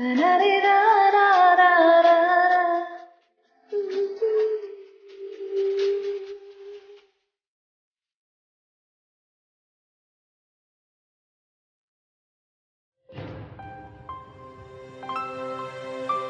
da da da da